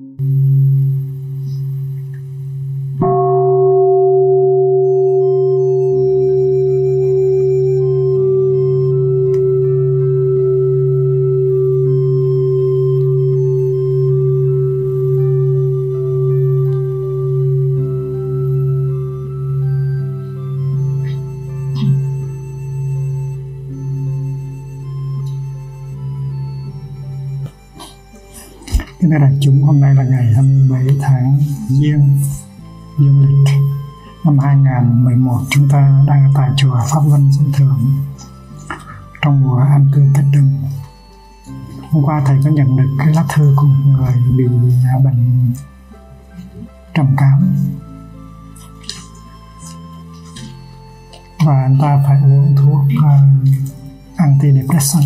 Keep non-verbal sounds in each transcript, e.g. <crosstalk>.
Mm-hmm. Trầm cảm. Và anh ta phải uống thuốc uh, antidepressant.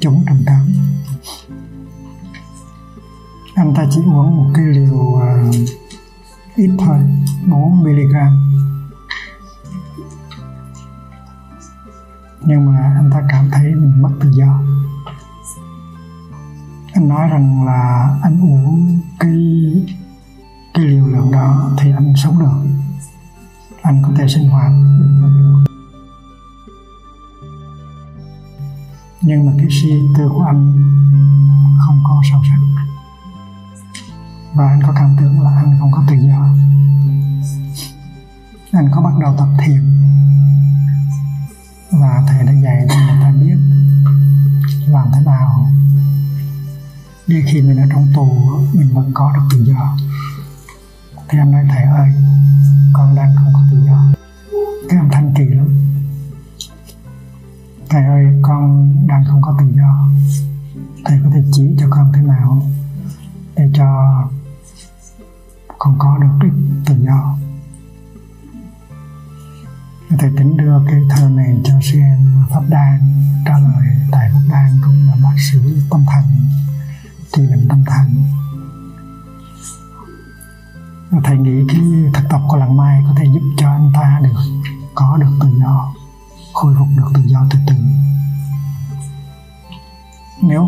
Chống trầm cảm. Anh ta chỉ uống một cái liều uh, ít thôi 4 mg nhưng mà anh ta cảm thấy mình mất tự do anh nói rằng là anh uống cái cái liều lượng đó thì anh sống được. Anh có thể sinh hoạt bình thường được. Nhưng mà cái suy tư của anh không có sâu sắc. Và anh có cảm tưởng là anh không có tự do. Anh có bắt đầu tập thiền. Và thầy đã dạy cho người ta biết làm thế nào đi khi mình ở trong tù, mình vẫn có được tự do. Thì em nói, thầy ơi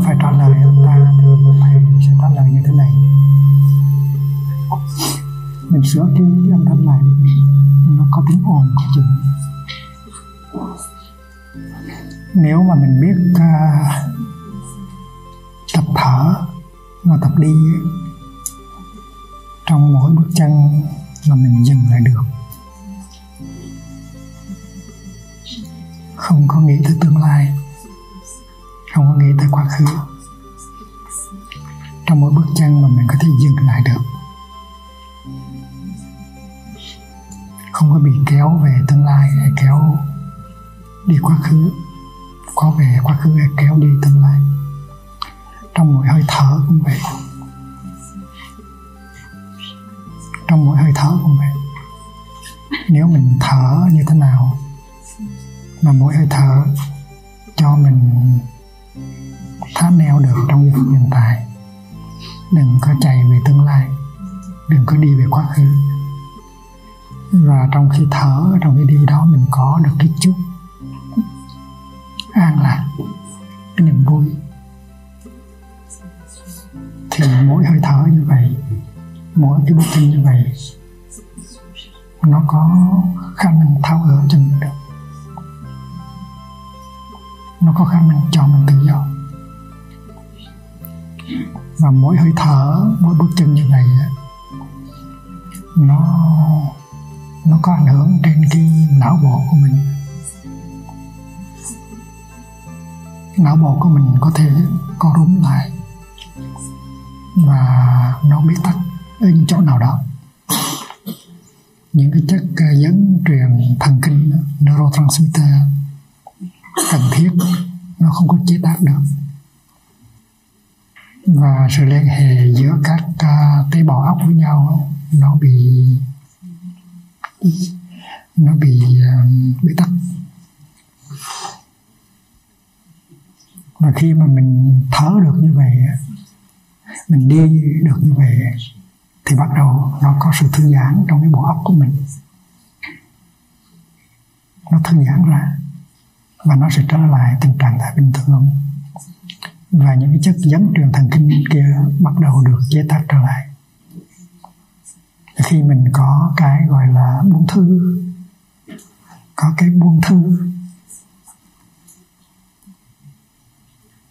phải trả lời ông ta thì thầy sẽ trả lời như thế này. Mình sửa cái âm thanh lại đi nó có tiếng ồn có chừng. Nếu mà mình biết uh, tập thở và tập đi trong mỗi bước chân là mình dừng lại được. Không có nghĩ tới tương lai quá khứ. Trong mỗi bước chân mà mình có thể dừng lại được. Không có bị kéo về tương lai hay kéo đi quá khứ. Có về quá khứ hay kéo đi tương lai. Trong mỗi hơi thở cũng vậy. Trong mỗi hơi thở cũng vậy. Nếu mình thở như thế nào mà mỗi hơi thở cho mình neo được trong giây phút hiện tại. Đừng có chạy về tương lai. Đừng có đi về quá khứ. Và trong khi thở, trong khi đi đó, mình có được cái chút an lạc, cái niềm vui. Thì mỗi hơi thở như vậy, mỗi cái bước chân như vậy, nó có khả năng tháo gỡ cho mình được. Nó có khả năng cho mình tự do và mỗi hơi thở, mỗi bước chân như vậy nó nó có ảnh hưởng trên cái não bộ của mình. Não bộ của mình có thể co rúm lại và nó biết tắt ở những chỗ nào đó. Những cái chất ờ, dẫn truyền thần kinh, neurotransmitter cần thiết, nó không có chế tác được và sự liên hệ giữa các uh, tế bào óc với nhau nó bị nó bị à, uh, bị tắc. Và khi mà mình thở được như vậy mình đi được như vậy thì bắt đầu nó có sự thư giãn trong cái bộ óc của mình. Nó thư giãn ra và nó sẽ trở lại tình trạng thái bình thường và những cái chất dẫn truyền thần kinh kia bắt đầu được chế tác trở lại. Khi mình có cái gọi là buông thư, có cái buông thư,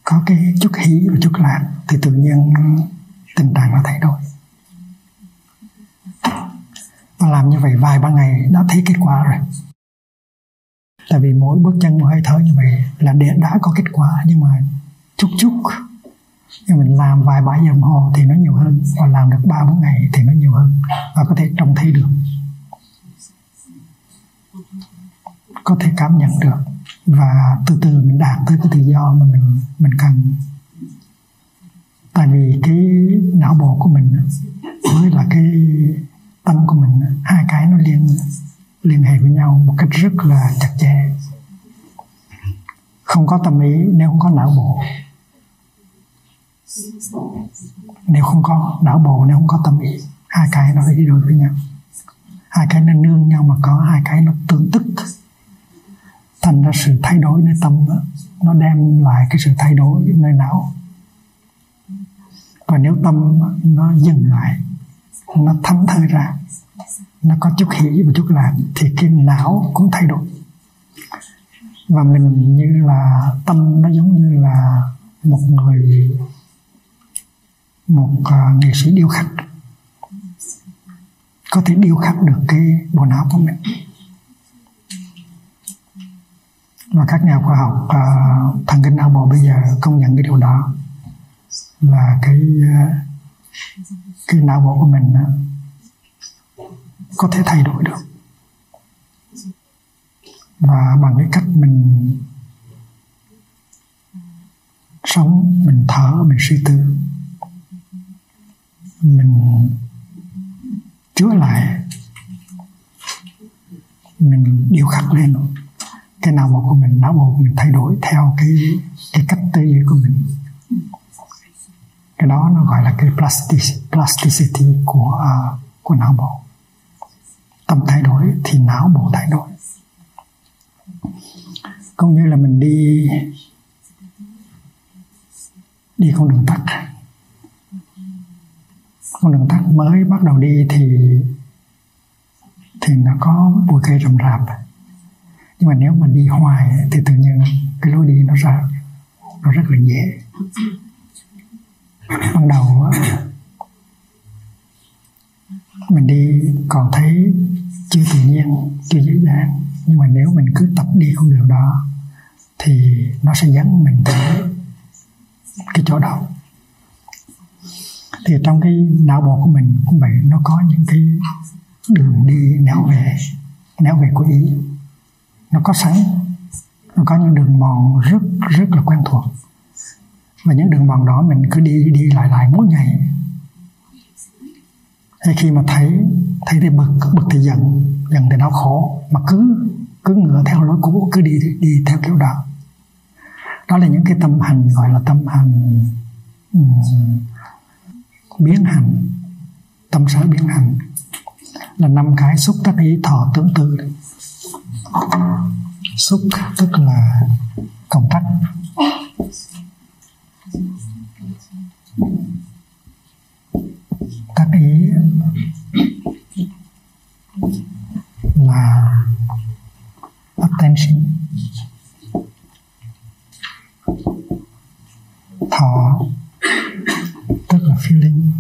có cái chút hí và chút lạc, thì tự nhiên tình trạng nó thay đổi. Và làm như vậy vài ba ngày đã thấy kết quả rồi. Tại vì mỗi bước chân, mỗi hơi thở như vậy là đã có kết quả, nhưng mà chút chút nhưng mình làm vài ba giờ đồng hồ thì nó nhiều hơn. Và làm được ba bốn ngày thì nó nhiều hơn. Và có thể trông thấy được. Có thể cảm nhận được. Và từ từ mình đạt tới cái tự do mà mình mình cần. Tại vì cái não bộ của mình với là cái tâm của mình, hai cái nó liên liên hệ với nhau một cách rất là chặt chẽ. Không có tâm ý, nếu không có não bộ nếu không có não bộ nếu không có tâm ý hai cái nó phải đi đôi với nhau. Hai cái nó nương nhau mà có hai cái nó tương tức. Thành ra sự thay đổi nơi tâm đó, nó đem lại cái sự thay đổi nơi não. Và nếu tâm nó dừng lại nó thấm thơi ra nó có chút hỉ và chút lạc thì cái não cũng thay đổi. Và mình như là tâm nó giống như là một người một uh, nghệ sĩ điêu khắc. Có thể điêu khắc được cái bộ não của mình. Và các nhà khoa học uh, thần kinh não bộ bây giờ công nhận cái điều đó là cái uh, cái não bộ của mình uh, có thể thay đổi được. Và bằng cái cách mình sống mình thở mình suy tư mình chữa lại. Mình điều khắc lên. Cái não bộ của mình não bộ của mình thay đổi theo cái cái cách tư duy của mình. Cái đó nó gọi là cái plastic plasticity của uh, của não bộ. Tâm thay đổi thì não bộ thay đổi. Cũng như là mình đi đi con đường tắt con đường tắt mới bắt đầu đi thì thì nó có bụi cây rậm rạp. Nhưng mà nếu mà đi hoài thì tự nhiên cái lối đi nó ra, nó rất là dễ. Ban đầu mình đi còn thấy chưa tự nhiên, chưa dễ dàng. Nhưng mà nếu mình cứ tập đi con đường đó thì nó sẽ dẫn mình tới cái chỗ đó thì trong cái não bộ của mình cũng vậy nó có những cái đường đi nẻo về nẻo về của ý. Nó có sẵn nó có những đường mòn rất rất là quen thuộc. Và những đường mòn đó mình cứ đi đi lại lại mỗi ngày. Hay khi mà thấy thấy thì bực bực thì giận giận thì đau khổ. Mà cứ cứ ngựa theo lối cũ cứ đi đi theo kiểu đó. Đó là những cái tâm hành gọi là tâm hành um, biến hành, tâm sở biến hành, là năm cái xúc tác ý thọ tưởng tư xúc tức là cộng tác tác ý là attention. Thọ tức là feeling.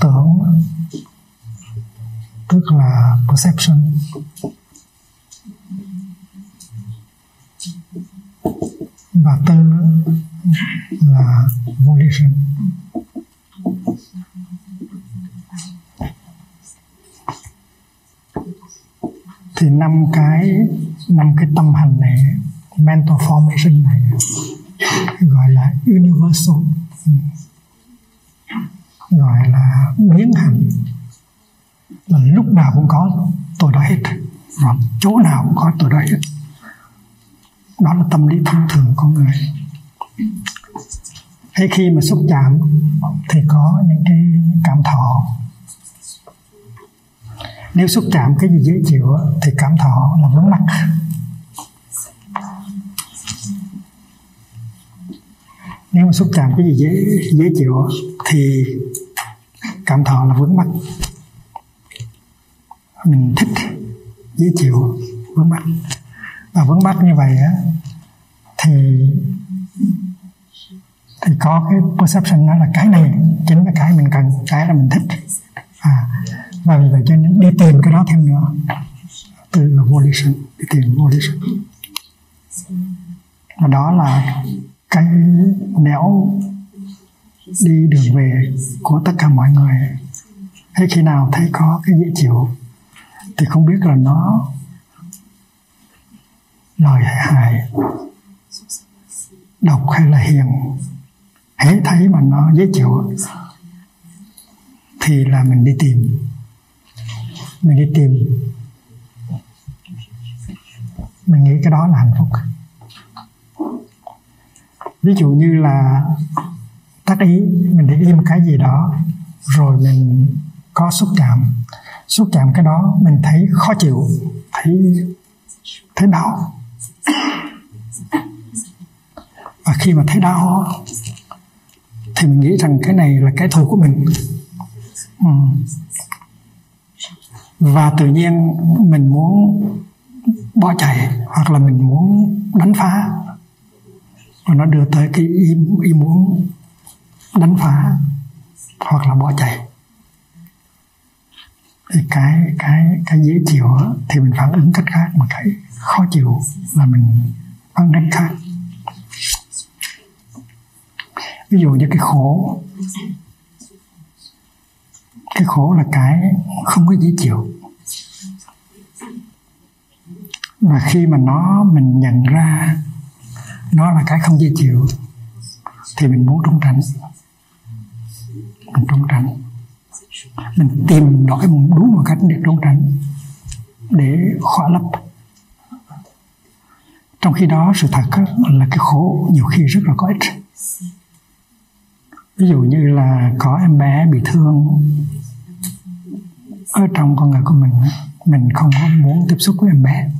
Tưởng tức là perception. Và tư là volition. Thì năm cái năm cái tâm hành này, mental formation này gọi là universal. Gọi là biến hành là lúc nào cũng có, tôi đã hết. Và chỗ nào cũng có, tôi đã hết. Đó là tâm lý thông thường con người. Hay khi mà xúc chạm thì có những cái cảm thọ. Nếu xúc chạm cái gì dễ chịu thì cảm thọ là vướng mắc. Nếu mà xúc chạm cái gì dễ dễ chịu thì cảm thọ là vướng mắc. Mình thích, dễ chịu, vướng mắc. Và vướng mắc như vậy á, thì thì có cái perception đó là cái này chính là cái mình cần, cái là mình thích. À và vì vậy cho nên đi tìm cái đó thêm nữa. Từ là volition đi tìm volition và đó là cái nẻo đi đường về của tất cả mọi người. Hay khi nào thấy có cái dễ chịu thì không biết là nó lời hại, độc hay là hiền. Hễ thấy mà nó dễ chịu thì là mình đi tìm. Mình đi tìm. Mình nghĩ cái đó là hạnh phúc ví dụ như là tác ý, mình để im cái gì đó, rồi mình có xúc chạm xúc chạm cái đó mình thấy khó chịu, thấy thấy đau. Và khi mà thấy đau thì mình nghĩ rằng cái này là cái thù của mình. Ừ. và tự nhiên mình muốn bỏ chạy, hoặc là mình muốn đánh phá và nó đưa tới cái ý, ý muốn đánh phá hoặc là bỏ chạy. Thì cái cái cái dễ chịu thì mình phản ứng cách khác mà cái khó chịu là mình phản ứng khác. Ví dụ như cái khổ. Cái khổ là cái không có dễ chịu. Và khi mà nó mình nhận ra nó là cái không dễ chịu, thì mình muốn trốn tránh. Mình trốn tránh. Mình tìm đổi đúng một cách để trốn tránh, để khỏa lấp. Trong khi đó, sự thật là cái khổ nhiều khi rất là có ích. Ví dụ như là có em bé bị thương ở trong con người của mình mình không có muốn tiếp xúc với em bé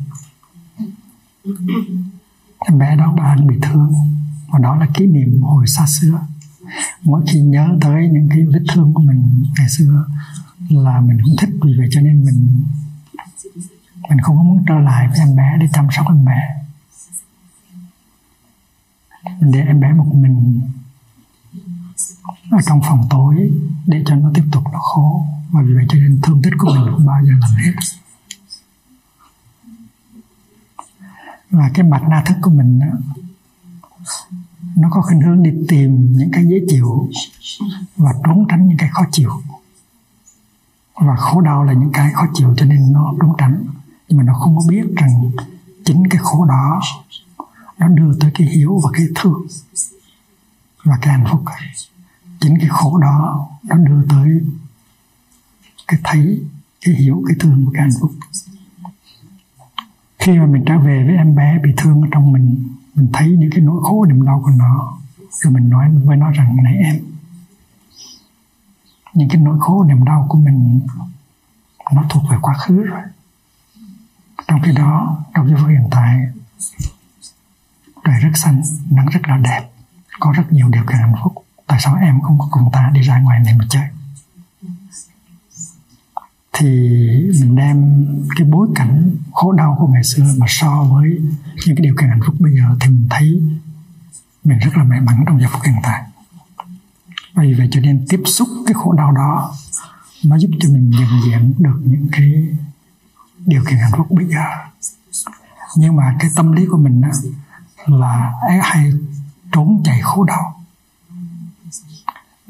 em bé đó bạn bị thương. Và đó là kỷ niệm hồi xa xưa. Mỗi khi nhớ tới những cái vết thương của mình ngày xưa là mình không thích vì vậy cho nên mình mình không có muốn trở lại với em bé để chăm sóc em bé. Mình để em bé một mình ở trong phòng tối để cho nó tiếp tục nó khổ. Và vì vậy cho nên thương tích của mình không bao giờ làm hết. Và cái mặt na thức của mình đó, nó có khuynh hướng đi tìm những cái dễ chịu và trốn tránh những cái khó chịu. Và khổ đau là những cái khó chịu cho nên nó trốn tránh. Nhưng mà nó không có biết rằng chính cái khổ đó nó đưa tới cái hiếu và cái thương và cái hạnh phúc. Chính cái khổ đó nó đưa tới cái thấy cái hiểu cái thương và cái hạnh phúc khi mà mình trở về với em bé bị thương ở trong mình mình thấy những cái nỗi khổ, niềm đau của nó. Rồi mình nói với nó rằng, này em, những cái nỗi khổ, niềm đau của mình, nó thuộc về quá khứ rồi. Trong khi đó, trong giây phút hiện tại trời rất xanh, nắng rất là đẹp, có rất nhiều điều kiện hạnh phúc. Tại sao em không có cùng ta đi ra ngoài này mà chơi? Thì mình đem cái bối cảnh khổ đau của ngày xưa mà so với những cái điều kiện hạnh phúc bây giờ thì mình thấy mình rất là may mắn trong giờ phút hiện tại. Vì vậy cho nên tiếp xúc cái khổ đau đó nó giúp cho mình nhận diện được những cái điều kiện hạnh phúc bây giờ. Nhưng mà cái tâm lý của mình á, là ấy hay trốn chạy khổ đau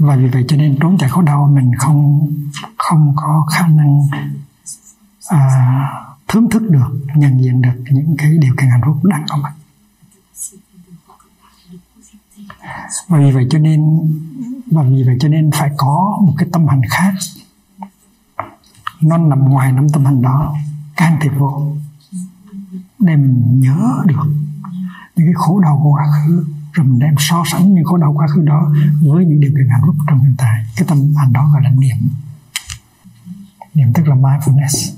và vì vậy cho nên trốn chạy khổ đau mình không không có khả năng à, thưởng thức được nhận diện được những cái điều kiện hạnh phúc đang có mặt. Và vì vậy cho nên và vì vậy cho nên phải có một cái tâm hành khác. Nó nằm ngoài năm tâm hành đó can thiệp vô để mình nhớ được những cái khổ đau của quá khứ rồi mình đem so sánh những khổ đau quá khứ đó với những điều kiện hạnh phúc trong hiện tại. Cái tâm hành đó gọi là niệm. Niệm tức là mindfulness.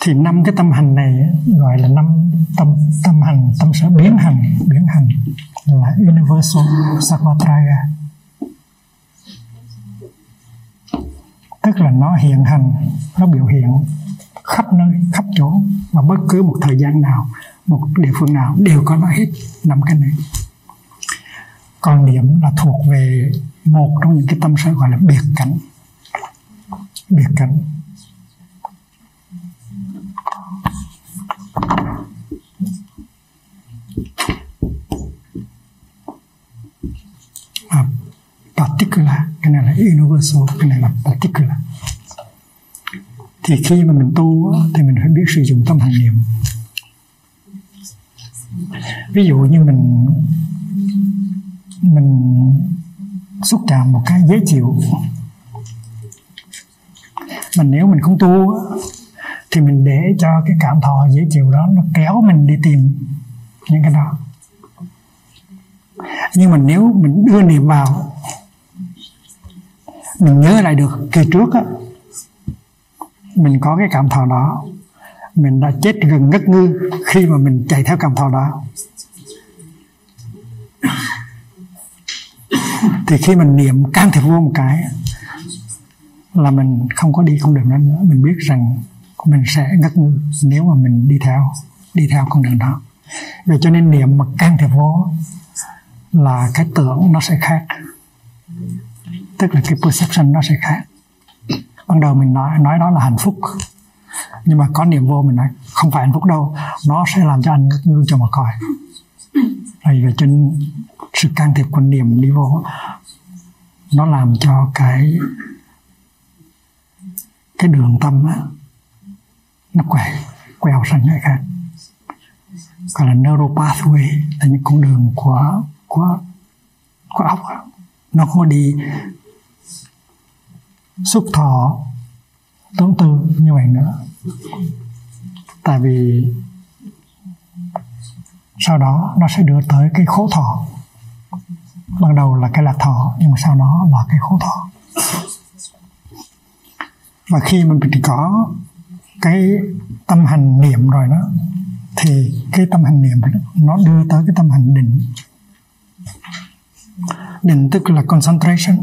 Thì năm cái tâm hành này gọi là năm tâm tâm hành, tâm sở biến hành. Biến hành là universal savatraya tức là nó hiện hành nó biểu hiện khắp nơi khắp chỗ mà bất cứ một thời gian nào một địa phương nào đều có nó hết năm cái này. Còn niệm là thuộc về một trong những cái tâm sở gọi là biệt cảnh. Biệt cảnh. À, particular, cái này là universal, cái này là particular. Thì khi mà mình tu thì mình phải biết sử dụng tâm hành niệm. Ví dụ như mình mình xúc chạm một cái dễ chịu mà nếu mình không tu thì mình để cho cái cảm thọ dễ chịu đó nó kéo mình đi tìm những cái đó. Nhưng mà nếu mình đưa niệm vào mình nhớ lại được, kỳ trước á, mình có cái cảm thọ đó. Mình đã chết gần ngất ngư khi mà mình chạy theo cảm thọ đó. Thì khi mình niệm can thiệp vô một cái là mình không có đi con đường đó nữa. Mình biết rằng mình sẽ ngất ngư nếu mà mình đi theo đi theo con đường đó. Vậy cho nên niệm mà can thiệp vô là cái tưởng nó sẽ khác tức là cái perception nó sẽ khác. Ban đầu mình nói nói đó là hạnh phúc. Nhưng mà có niệm vô mình nói không phải hạnh phúc đâu. Nó sẽ làm cho anh ngất ngư cho mà coi. Vậy về trên sự can thiệp của niệm đi vô nó làm cho cái cái đường tâm á, nó quẹo quẹo sang cái khác. Gọi là neural pathway là những con đường của của của óc nó không đi xúc thọ tưởng tư, như vậy nữa. Tại vì sau đó nó sẽ đưa tới cái khổ thọ. Ban đầu là cái lạc thọ, nhưng mà sau đó là cái khổ thọ. Và khi mình có cái tâm hành niệm rồi đó, thì cái tâm hành niệm nó đưa tới cái tâm hành định. Định tức là concentration.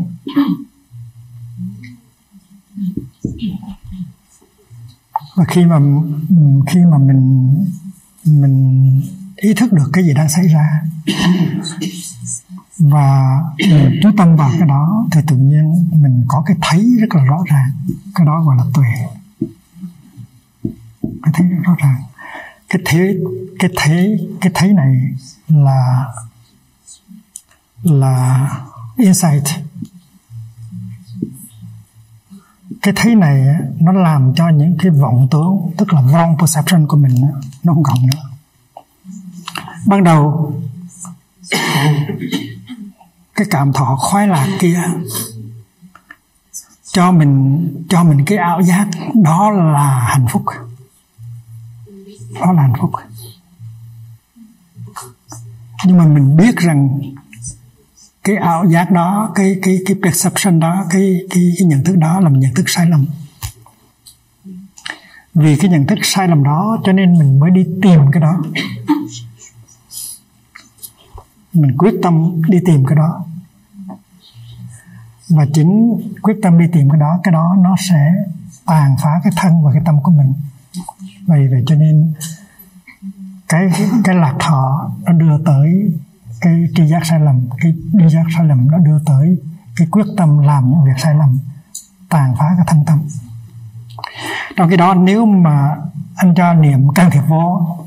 Và khi mà khi mà mình mình ý thức được cái gì đang xảy ra, và chú tâm vào cái đó, thì tự nhiên mình có cái thấy rất là rõ ràng. Cái đó gọi là tuệ. Cái thấy rất rõ ràng. Cái thế cái thế, cái thấy này là là insight cái thấy này nó làm cho những cái vọng tưởng, tức là wrong perception của mình nó không còn nữa. Ban đầu, cái cảm thọ khoái lạc kia cho mình cho mình cái ảo giác, đó là hạnh phúc. Đó là hạnh phúc. Nhưng mà mình biết rằng cái ảo giác đó cái cái cái perception đó cái cái, cái nhận thức đó là một nhận thức sai lầm. Vì cái nhận thức sai lầm đó cho nên mình mới đi tìm cái đó. Mình quyết tâm đi tìm cái đó. Và chính quyết tâm đi tìm cái đó cái đó nó sẽ tàn phá cái thân và cái tâm của mình. Vậy vậy cho nên cái cái lạc thọ nó đưa tới cái tri giác sai lầm, cái đi giác sai lầm nó đưa tới cái quyết tâm làm những việc sai lầm, tàn phá cái thân tâm. Trong cái đó, nếu mà anh cho niệm can thiệp vô,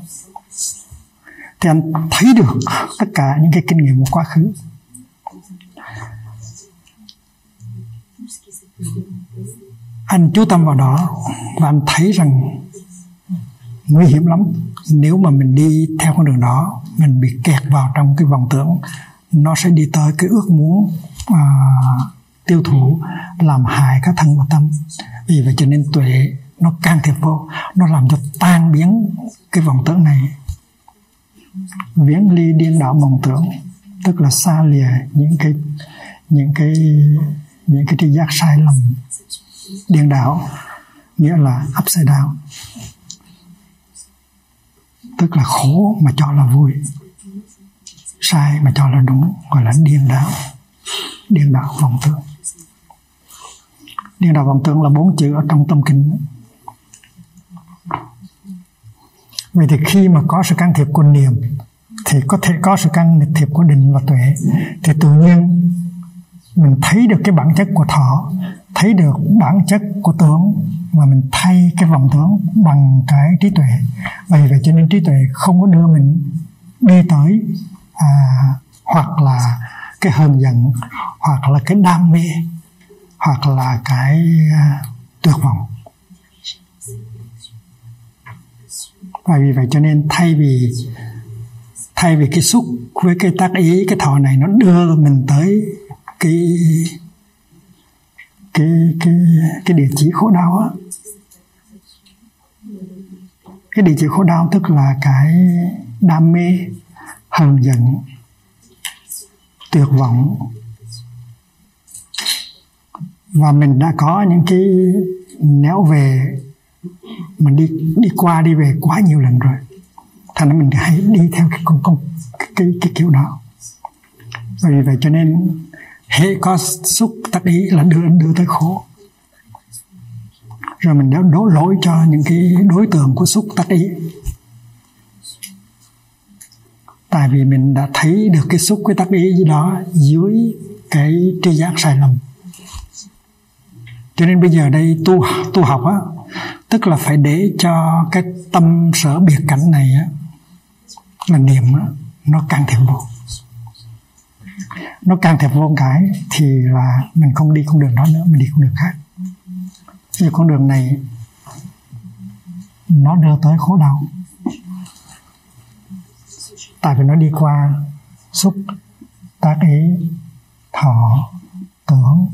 thì anh thấy được tất cả những cái kinh nghiệm của quá khứ. Anh chú tâm vào đó và anh thấy rằng nguy hiểm lắm nếu mà mình đi theo con đường đó mình bị kẹt vào trong cái vòng tưởng nó sẽ đi tới cái ước muốn à, tiêu thụ làm hại các thân và tâm. Vì vậy cho nên tuệ nó can thiệp vô nó làm cho tan biến cái vòng tưởng này. Viễn ly điên đảo mộng tưởng tức là xa lìa những cái những cái những cái tri giác sai lầm điên đảo nghĩa là upside down tức là khổ mà cho là vui, sai mà cho là đúng, gọi là điên đảo điên đảo vọng tưởng. Điên đảo vọng tưởng là bốn chữ ở trong tâm kinh. Vậy thì khi mà có sự can thiệp của niệm, thì có thể có sự can thiệp của định và tuệ, thì tự nhiên mình thấy được cái bản chất của thọ thấy được bản chất của tướng và mình thay cái vọng tướng bằng cái trí tuệ. Vì vậy cho nên trí tuệ không có đưa mình đi tới à, hoặc là cái hờn giận hoặc là cái đam mê hoặc là cái à, tuyệt vọng. Và vì vậy cho nên thay vì thay vì cái xúc với cái tác ý cái thọ này nó đưa mình tới cái cái cái cái địa chỉ khổ đau á. Cái địa chỉ khổ đau tức là cái đam mê hờn giận tuyệt vọng. Và mình đã có những cái néo về mình đi đi qua đi về quá nhiều lần rồi. Thành ra mình hay đi theo cái con con cái, cái, cái kiểu đó. Vì vậy cho nên hệ có xúc tác ý là đưa đưa tới khổ. Rồi mình đã đổ lỗi cho những cái đối tượng của xúc tác ý. Tại vì mình đã thấy được cái xúc, cái tác ý gì đó dưới cái tri giác sai lầm. Cho nên bây giờ đây tu tu học á, tức là phải để cho cái tâm sở biệt cảnh này á, là niệm á, nó can thiệp vô nó can thiệp vô cái thì là mình không đi con đường đó nữa, mình đi con đường khác. Vì con đường này, nó đưa tới khổ đau. Tại vì nó đi qua xúc tác ý, thọ, tưởng,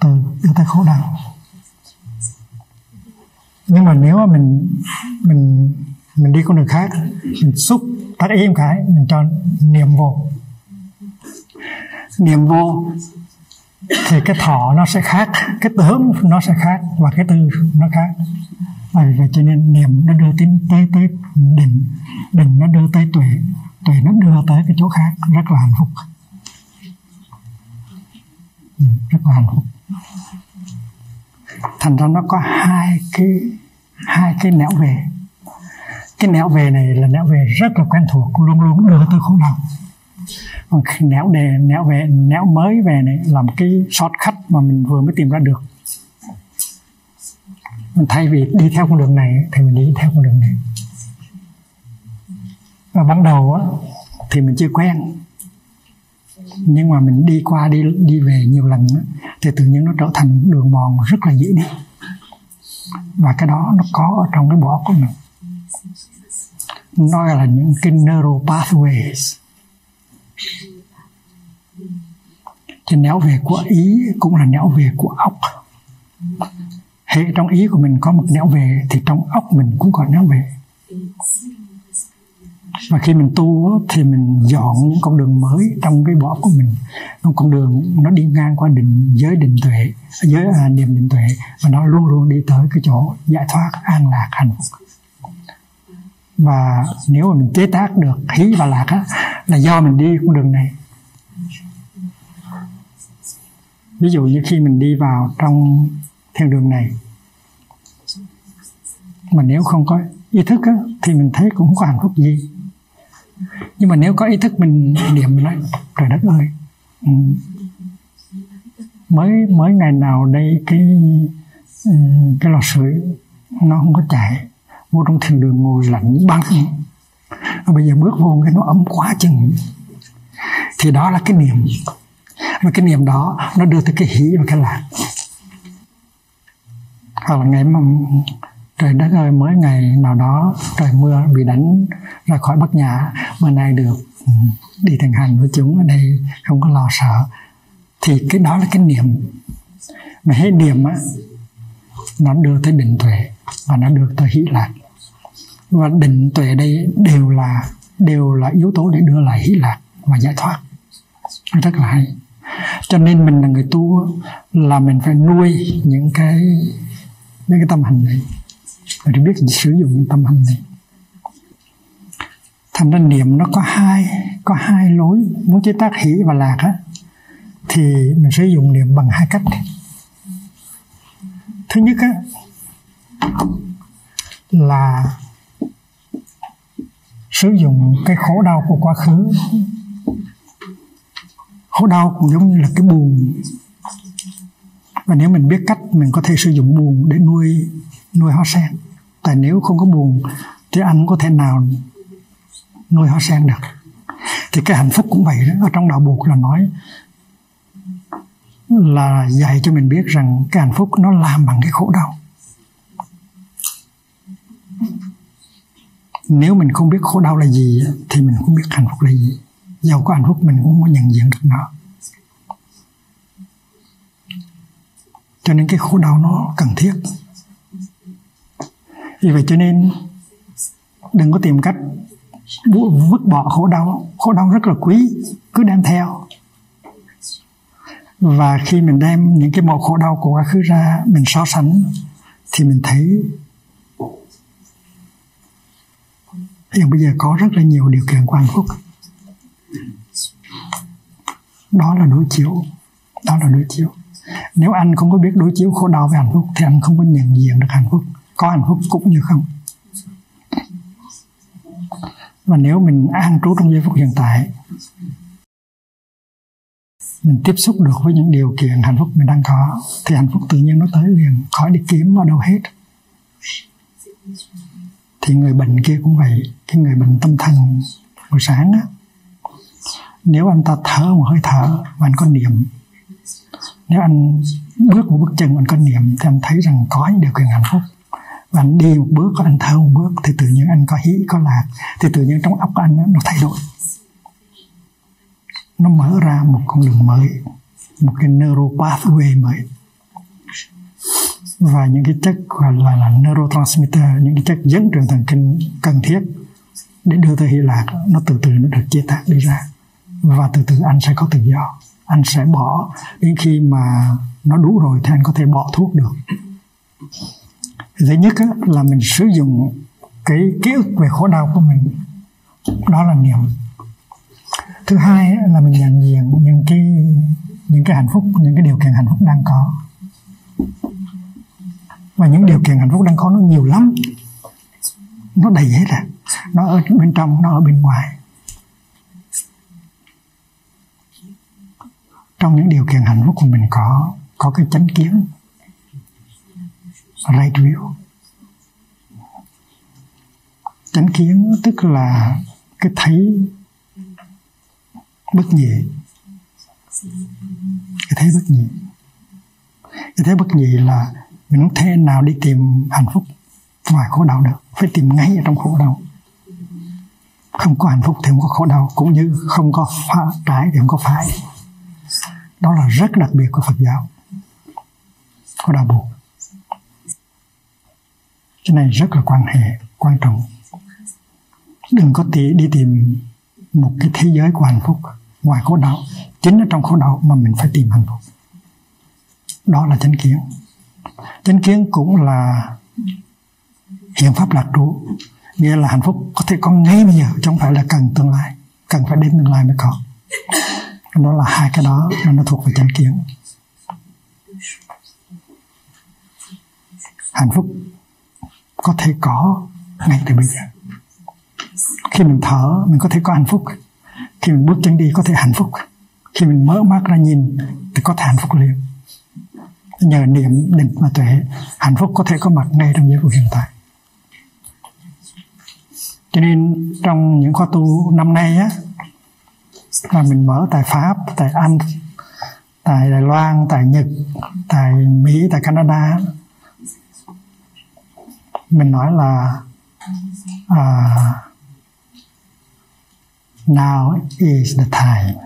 từ, đưa tới khổ đau. Nhưng mà nếu mà mình mình mình đi con đường khác, mình xúc tác ý một cái, mình cho niệm vô niệm vô, thì cái thọ nó sẽ khác, cái tướng nó sẽ khác và cái tư nó khác. Bởi vậy cho nên niệm nó đưa đến tới tới định định nó đưa tới tuệ tuệ nó đưa tới cái chỗ khác, rất là hạnh phúc. Ừ, rất là hạnh phúc. Thành ra nó có hai cái hai cái nẻo về. Cái nẻo về này là nẻo về rất là quen thuộc, luôn luôn đưa tới khổ đau còn nẻo đề nẻo về nẻo mới về này là một cái shortcut mà mình vừa mới tìm ra được. Thay vì đi theo con đường này thì mình đi theo con đường này. Và ban đầu á, thì mình chưa quen. Nhưng mà mình đi qua đi đi về nhiều lần á, thì tự nhiên nó trở thành đường mòn rất là dễ đi. Và cái đó nó có ở trong cái bộ của mình. Nó là những cái neural pathways thì néo về của ý cũng là néo về của óc hệ trong ý của mình có một néo về thì trong óc mình cũng có néo về. Và khi mình tu thì mình dọn những con đường mới trong cái bộ của mình. Những con đường nó đi ngang qua định giới định tuệ giới à, niềm định tuệ và nó luôn luôn đi tới cái chỗ giải thoát an lạc hạnh phúc. Và nếu mà mình chế tác được hí và lạc á, là do mình đi con đường này ví dụ như khi mình đi vào trong theo đường này mà nếu không có ý thức á, thì mình thấy cũng không có hạnh phúc gì nhưng mà nếu có ý thức mình điểm lại trời đất ơi ừ. mới mới ngày nào đây cái ừ, cái lò sưởi nó không có chạy vô trong thiền đường ngồi lạnh băng và bây giờ bước vô cái nó ấm quá chừng. Thì đó là cái niềm. Và cái niềm đó nó đưa tới cái hỷ và cái lạc. Hoặc là ngày mà trời đất ơi, mới ngày nào đó trời mưa bị đánh ra khỏi bắc nhà mà nay được ừ, đi thành hành với chúng ở đây không có lo sợ. Thì cái đó là cái niệm mà hết niệm á, nó đưa tới định tuệ và nó đưa tới hỷ lạc và định tuệ đây đều là đều là yếu tố để đưa lại hỷ lạc và giải thoát. Rất là hay. Cho nên mình là người tu là mình phải nuôi những cái những cái tâm hành này. Để biết sử dụng những tâm hành này. Thành ra niệm nó có hai có hai lối. Muốn chế tác hỷ và lạc á, thì mình sử dụng niệm bằng hai cách. Thứ nhất á, là sử dụng cái khổ đau của quá khứ. Khổ đau cũng giống như là cái buồn. Và nếu mình biết cách, mình có thể sử dụng buồn để nuôi nuôi hoa sen. Tại nếu không có buồn thì anh có thể nào nuôi hoa sen được. Thì cái hạnh phúc cũng vậy đó. Ở trong đạo buộc là nói là dạy cho mình biết rằng cái hạnh phúc nó làm bằng cái khổ đau. Nếu mình không biết khổ đau là gì, thì mình không biết hạnh phúc là gì. Giàu có hạnh phúc, mình cũng không nhận diện được nó. Cho nên cái khổ đau nó cần thiết. Vì vậy cho nên đừng có tìm cách vứt bỏ khổ đau. Khổ đau rất là quý, cứ đem theo. Và khi mình đem những cái màu khổ đau của quá khứ ra, mình so sánh, thì mình thấy thì bây giờ có rất là nhiều điều kiện của hạnh phúc. Đó là đối chiếu. Đó là đối chiếu. Nếu anh không có biết đối chiếu khổ đau với hạnh phúc, thì anh không có nhận diện được hạnh phúc. Có hạnh phúc cũng như không. Và nếu mình an trú trong giây phút hiện tại, mình tiếp xúc được với những điều kiện hạnh phúc mình đang có, thì hạnh phúc tự nhiên nó tới liền. Khỏi đi kiếm ở đâu hết thì người bệnh kia cũng vậy, cái người bệnh tâm thần buổi sáng á, nếu anh ta thở một hơi thở và anh có niệm, nếu anh bước một bước chân anh có niệm thì anh thấy rằng có những điều kiện hạnh phúc. Và anh đi một bước, anh thở một bước thì tự nhiên anh có hỷ có lạc, thì tự nhiên trong óc anh nó thay đổi. Nó mở ra một con đường mới, một cái neuropathway mới và những cái chất gọi là, là neurotransmitter những cái chất dẫn truyền thần kinh cần thiết để đưa tới hy lạc nó từ từ nó được chế tác đi ra. Và từ từ anh sẽ có tự do. Anh sẽ bỏ. Đến khi mà nó đủ rồi thì anh có thể bỏ thuốc được. Thứ nhất là mình sử dụng cái ký ức về khổ đau của mình. Đó là niệm thứ hai là mình nhận diện những cái những cái hạnh phúc những cái điều kiện hạnh phúc đang có và những điều kiện hạnh phúc đang có nó nhiều lắm. Nó đầy hết à. Nó ở bên trong, nó ở bên ngoài. Trong những điều kiện hạnh phúc của mình có có cái chánh kiến. Right view. Chánh kiến tức là cái thấy bất nhị. Cái thấy bất nhị. Cái thấy bất nhị là mình không thể nào đi tìm hạnh phúc ngoài khổ đau được. Phải tìm ngay ở trong khổ đau. Không có hạnh phúc thì không có khổ đau cũng như không có phá, trái thì không có phải đó là rất đặc biệt của Phật giáo. Của đau buộc cái này rất là quan hệ quan trọng. Đừng có tỉ đi tìm một cái thế giới của hạnh phúc ngoài khổ đau. Chính ở trong khổ đau mà mình phải tìm hạnh phúc. Đó là chánh kiến chánh kiến cũng là hiện pháp lạc trú. Nghĩa là hạnh phúc có thể có ngay bây giờ, chứ không phải là cần tương lai. Cần phải đến tương lai mới có. Đó là hai cái đó nó thuộc về chánh kiến. Hạnh phúc có thể có ngay từ bây giờ. Khi mình thở, mình có thể có hạnh phúc. Khi mình bước chân đi, có thể hạnh phúc. Khi mình mở mắt ra nhìn, thì có thể hạnh phúc liền nhờ niệm định và tuệ hạnh phúc có thể có mặt ngay trong giây phút hiện tại. Cho nên trong những khóa tu năm nay á là mình mở tại Pháp, tại Anh, tại Đài Loan, tại Nhật, tại Mỹ, tại Canada. Mình nói là uh, now is the time.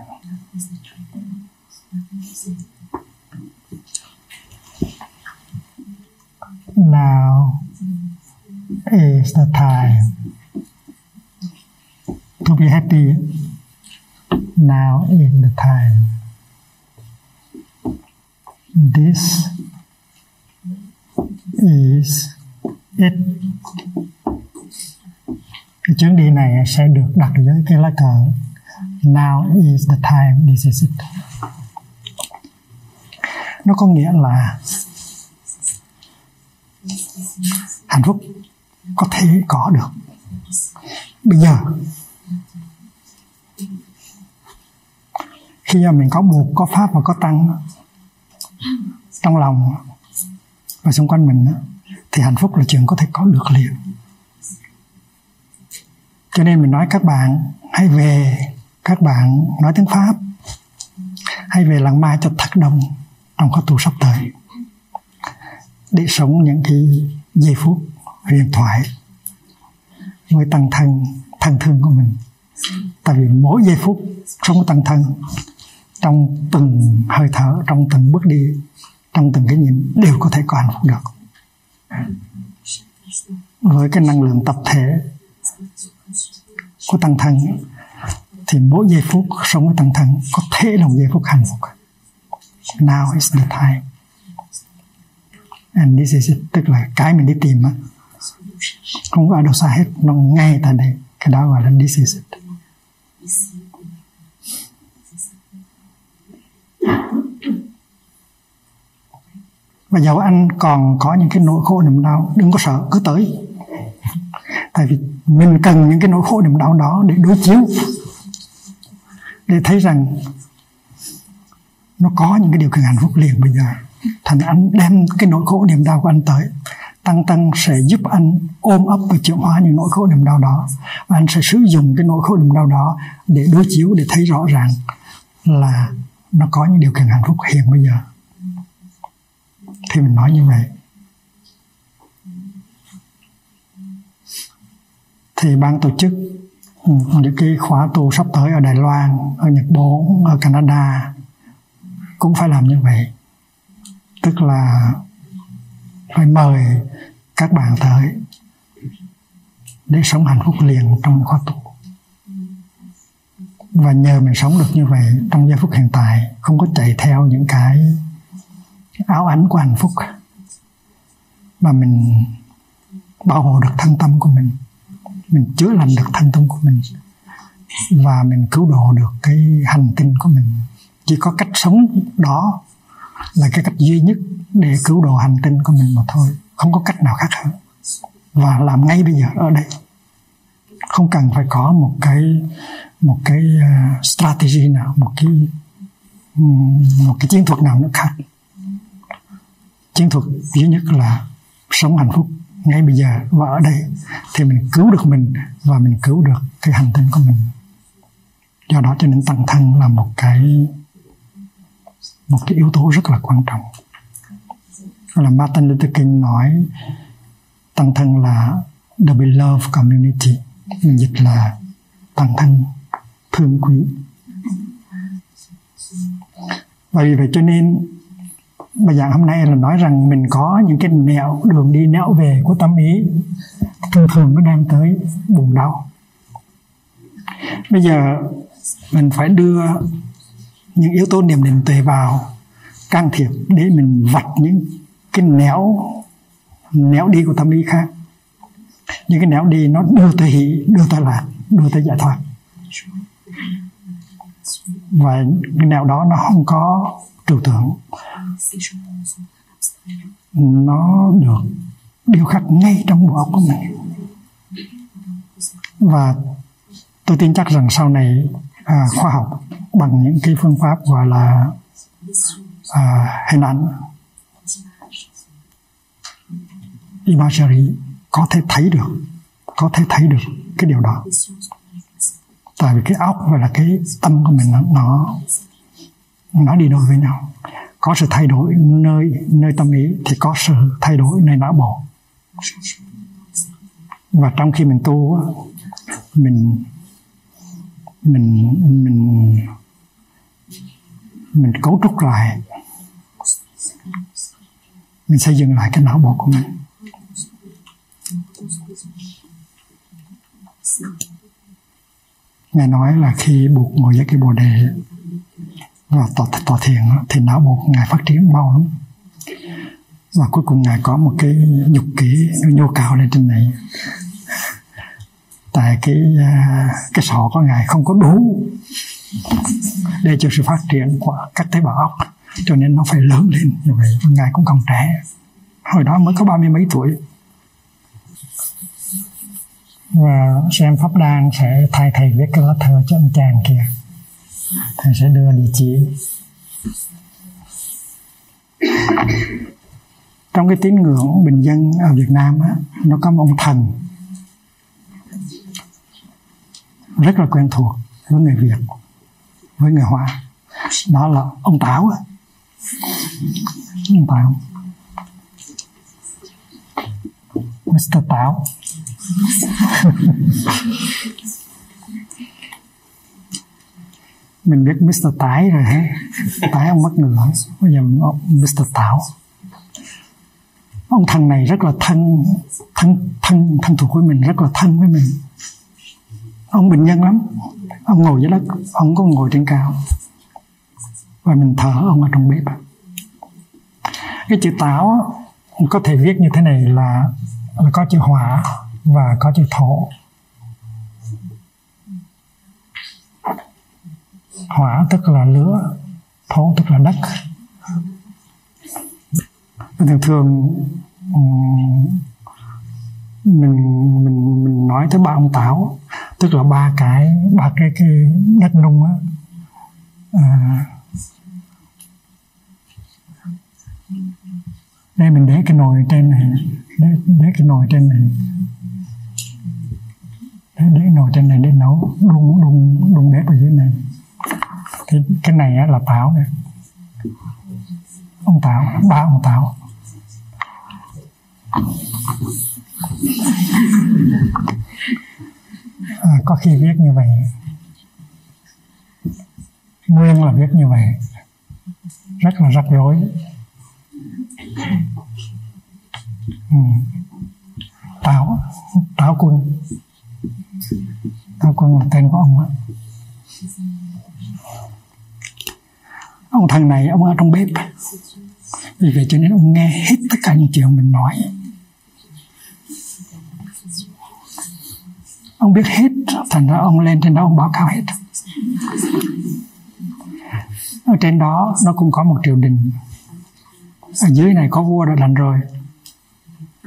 Now is the time. To be happy. Now is the time. This is it. Cái chuyến đi này sẽ được đặt dưới cái lá cờ. Now is the time. This is it. Nó có nghĩa là hạnh phúc có thể có được. Bây giờ, khi mà mình có buộc, có pháp và có tăng trong lòng và xung quanh mình thì hạnh phúc là chuyện có thể có được liền. Cho nên mình nói các bạn hãy về, các bạn nói tiếng pháp, hãy về làng mai cho thật đông trong khóa tu sắp tới để sống những cái giây phút huyền thoại với tăng thân thân thương của mình. Tại vì mỗi giây phút sống với tăng thân trong từng hơi thở, trong từng bước đi, trong từng cái nhìn đều có thể có hạnh phúc được. Với cái năng lượng tập thể của tăng thân thì mỗi giây phút sống với tăng thân có thể là một giây phút hạnh phúc. Now is the time and this is it tức là cái mình đi tìm á, không có ở đâu xa hết, nó ngay tại đây. Cái đó gọi là this is it. Và dầu anh còn có những cái nỗi khổ niềm đau, đừng có sợ, cứ tới. Tại vì mình cần những cái nỗi khổ niềm đau đó để đối chiếu, để thấy rằng nó có những cái điều kiện hạnh phúc liền bây giờ thành anh đem cái nỗi khổ niềm đau của anh tới. Tăng tăng sẽ giúp anh ôm ấp và chuyển hóa những nỗi khổ niềm đau đó. Và anh sẽ sử dụng cái nỗi khổ niềm đau đó để đối chiếu để thấy rõ ràng là nó có những điều kiện hạnh phúc hiện bây giờ. Thì mình nói như vậy. Thì ban tổ chức ừ, những cái khóa tu sắp tới ở Đài Loan, ở Nhật Bản, ở Canada cũng phải làm như vậy. Tức là phải mời các bạn tới để sống hạnh phúc liền trong khóa tu. Và nhờ mình sống được như vậy trong giây phút hiện tại, không có chạy theo những cái áo ảnh của hạnh phúc mà mình bảo hộ được thân tâm của mình mình chữa lành được thân tâm của mình và mình cứu độ được cái hành tinh của mình chỉ có cách sống đó là cái cách duy nhất để cứu độ hành tinh của mình mà thôi. Không có cách nào khác hơn và làm ngay bây giờ ở đây. Không cần phải có một cái một cái uh, strategy nào một cái một cái chiến thuật nào nữa khác. Chiến thuật duy nhất là sống hạnh phúc ngay bây giờ và ở đây thì mình cứu được mình và mình cứu được cái hành tinh của mình. Do đó cho nên tăng thân là một cái một cái yếu tố rất là quan trọng. Là Martin Luther King nói, tăng thân là the beloved community. Dịch là tăng thân thương quý. Và vì vậy cho nên, bài giảng hôm nay là nói rằng mình có những cái nẻo, đường đi nẻo về của tâm ý, thường thường nó đem tới buồn đau. Bây giờ mình phải đưa những yếu tố niềm định tuệ vào, can thiệp để mình vạch những cái nẻo nẻo đi của tâm ý khác. Những cái nẻo đi nó đưa tới hỷ, đưa tới lạc, đưa tới giải thoát. Và cái nẻo đó nó không có trừu tượng nó được điều khắc ngay trong bộ óc của mình. Và tôi tin chắc rằng sau này à, khoa học bằng những cái phương pháp gọi là à, hình ảnh. Imagery có thể thấy được có thể thấy được cái điều đó. Tại vì cái óc và là cái tâm của mình nó nó đi đôi với nhau. Có sự thay đổi nơi nơi tâm ý thì có sự thay đổi nơi não bộ. Và trong khi mình tu mình mình mình mình cấu trúc lại. Mình xây dựng lại cái não bộ của mình. Ngài nói là khi buộc ngồi với cái bồ đề và tỏ, tỏ thiền thì não bộ của ngài phát triển mau lắm. Và cuối cùng ngài có một cái nhục kỹ nhô cao lên trên này tại cái à, cái sọ của ngài không có đủ để cho sự phát triển của các tế bào óc. Cho nên nó phải lớn lên như vậy ngài cũng còn trẻ. Hồi đó mới có ba mươi mấy tuổi. Và xem pháp đàn sẽ thay thầy viết cái lá thơ cho anh chàng kia thầy sẽ đưa địa chỉ. Trong cái tín ngưỡng bình dân ở Việt Nam á, nó có một ông thần. Rất là quen thuộc với người Việt, với người Hoa đó là ông Táo ông Táo Mr. Táo <laughs> mình biết Mr. Tái rồi hả Tái ông mất ngựa bây giờ Mr. Táo ông thằng này rất là thân thân thân thân thuộc với mình, rất là thân với mình ông bình nhân lắm. Ông ngồi dưới đất. Ông có ngồi trên cao. Và mình thở ông ở trong bếp cái chữ táo có thể viết như thế này là, là có chữ hỏa và có chữ thổ. Hỏa tức là lửa thổ tức là đất. Thường thường mình mình mình nói tới ba ông táo tức là ba cái ba cái cái đất nung á. À, đây mình để cái nồi trên này. Để, để cái nồi trên này. Để, để nồi trên này để nấu. Đun đun đun bếp ở dưới này. Thì cái này á, là táo này ông táo ba ông táo à, có khi viết như vậy. Nguyên là viết như vậy. Rất là rắc rối. Ừ. táo táo quân. Táo quân là tên của ông á ông thằng này ông ở trong bếp. Vì vậy cho nên ông nghe hết tất cả những chuyện mình nói. Ông biết hết thành ra ông lên trên đó ông báo cáo hết. Ở trên đó nó cũng có một triều đình. Ở dưới này có vua đã đánh rồi.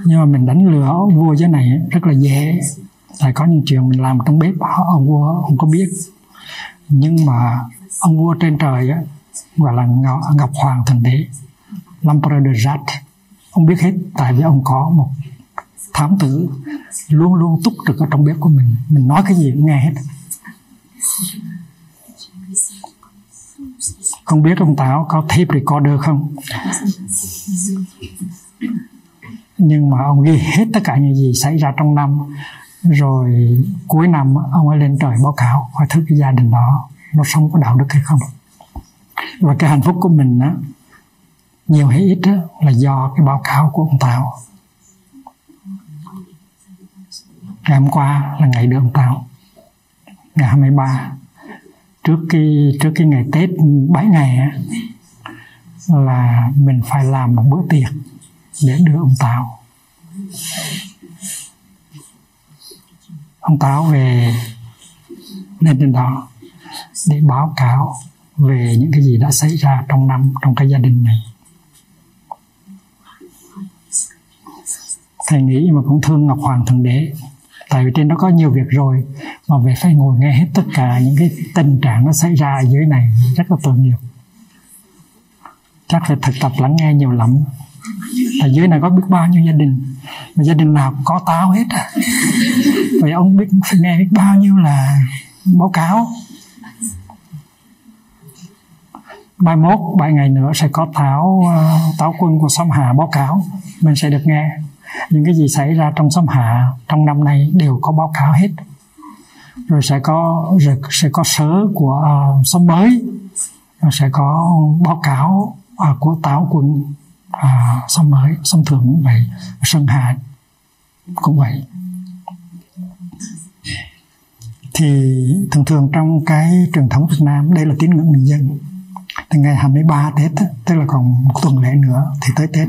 Nhưng mà mình đánh lừa vua dưới này rất là dễ. Tại có những chuyện mình làm trong bếp ông vua không có biết. Nhưng mà ông vua trên trời á, gọi là ngọc, ngọc hoàng thần đế Lampre de Jade ông biết hết tại vì ông có một thám tử luôn luôn túc trực ở trong bếp của mình. Mình nói cái gì cũng nghe hết. Không biết ông Táo có tape recorder không? Nhưng mà ông ghi hết tất cả những gì xảy ra trong năm. Rồi cuối năm ông ấy lên trời báo cáo coi thức cái gia đình đó nó sống có đạo đức hay không. Và cái hạnh phúc của mình á nhiều hay ít á, là do cái báo cáo của ông Táo. Ngày hôm qua là ngày đường tao ngày 23 trước khi trước cái ngày Tết 7 ngày á, là mình phải làm một bữa tiệc để đưa ông Táo ông Táo về lên trên đó để báo cáo về những cái gì đã xảy ra trong năm trong cái gia đình này. Thầy nghĩ mà cũng thương Ngọc Hoàng Thượng Đế tại vì trên đó có nhiều việc rồi, mà về phải ngồi nghe hết tất cả những cái tình trạng nó xảy ra ở dưới này rất là tội nghiệp. Chắc phải thực tập lắng nghe nhiều lắm. Ở dưới này có biết bao nhiêu gia đình, mà gia đình nào có táo hết à vậy ông biết, phải nghe biết bao nhiêu là báo cáo. Mai mốt bảy ngày nữa sẽ có táo ờ, táo quân của sông Hà báo cáo, mình sẽ được nghe những cái gì xảy ra trong xóm hạ trong năm nay đều có báo cáo hết. Rồi sẽ có rồi sẽ có sớ của uh, xóm mới. Rồi sẽ có báo cáo uh, của táo quân à, xóm mới xóm thượng cũng vậy sơn hà cũng vậy. Thì thường thường trong cái truyền thống Việt Nam đây là tín ngưỡng bình dân. Thì ngày 23 Tết tức là còn một tuần lễ nữa thì tới Tết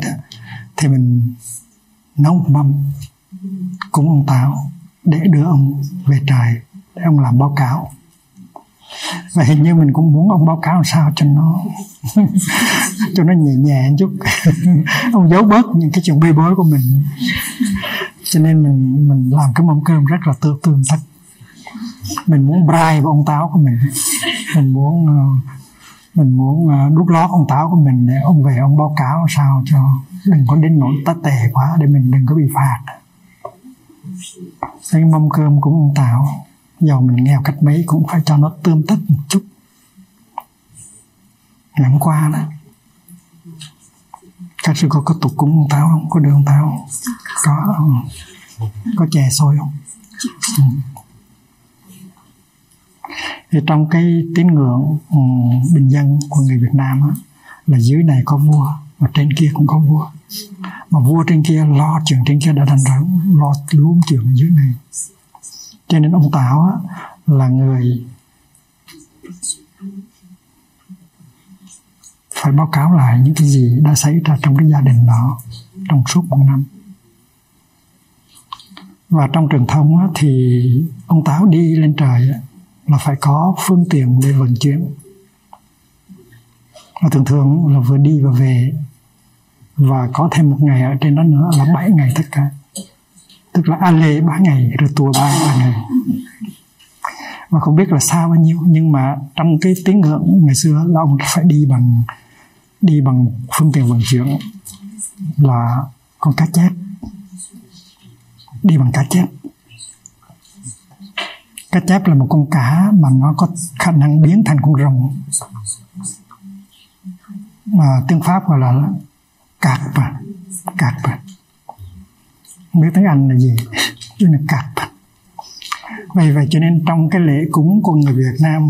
thì mình nấu mâm cúng ông táo để đưa ông về trời, để ông làm báo cáo. Và hình như mình cũng muốn ông báo cáo làm sao cho nó <laughs> cho nó nhẹ nhẹ chút. <laughs> Ông giấu bớt những cái chuyện bê bối của mình. Cho nên mình mình làm cái mâm cơm rất là tương tương thích mình muốn bribe ông táo của mình. Mình muốn ờ, mình muốn ờ, đút lót ông táo của mình để ông về ông báo cáo sao cho đừng có đến nỗi tá tệ quá để mình đừng có bị phạt. Cái mâm cơm của ông táo dầu mình nghèo cách mấy cũng phải cho nó tươm tất một chút. Ngày hôm qua đó. Các sư cô có tục cúng ông táo không? Có đưa ông táo có. Có chè sôi không? Ừ thì trong cái tín ngưỡng um, bình dân của người Việt Nam á, là dưới này có vua và trên kia cũng có vua. Mà vua trên kia lo chuyện trên kia đã thành ra lo luôn chuyện ở dưới này. Cho nên ông Táo á, là người phải báo cáo lại những cái gì đã xảy ra trong cái gia đình đó trong suốt một năm. Và trong truyền thông á, thì ông Táo đi lên trời á, là phải có phương tiện để vận chuyển. Và thường thường là vừa đi và về. Và có thêm một ngày ở trên đó nữa là bảy ngày tất cả. Tức là a lê ba ngày rồi tua ba, ba ngày. Và không biết là xa bao nhiêu nhưng mà trong cái tiếng ngưỡng ngày xưa là ông phải đi bằng đi bằng phương tiện vận chuyển là con cá chép đi bằng cá chép cá chép là một con cá mà nó có khả năng biến thành con rồng. Mà tiếng pháp gọi là cạc và cạc và không biết tiếng Anh là gì <laughs> chứ là cạp à. vậy vậy cho nên trong cái lễ cúng của người Việt Nam,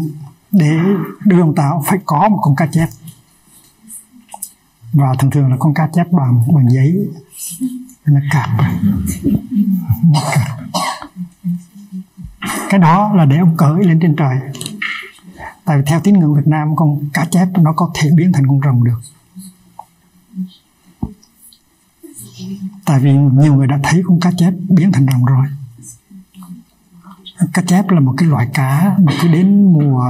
để đưa ông Táo phải có một con cá chép. Và thường thường là con cá chép bằng bằng giấy. Là cạp à. cạp cái đó là để ông cởi lên trên trời. Tại vì theo tín ngưỡng Việt Nam, con cá chép nó có thể biến thành con rồng được. Tại vì nhiều người đã thấy con cá chép biến thành rồng rồi. Cá chép là một cái loại cá mà cứ đến mùa